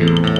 you.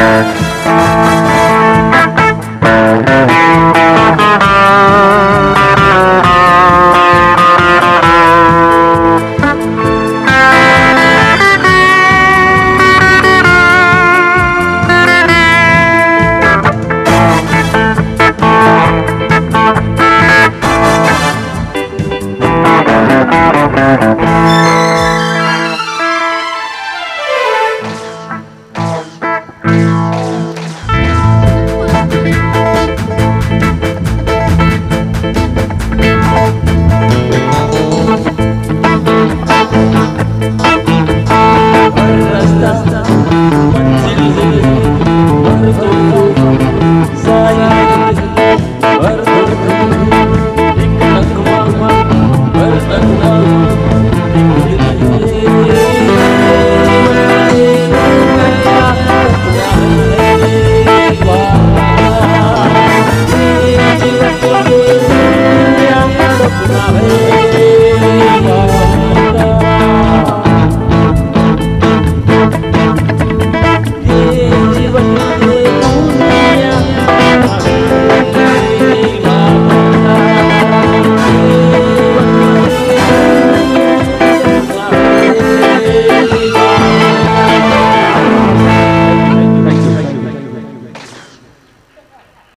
Música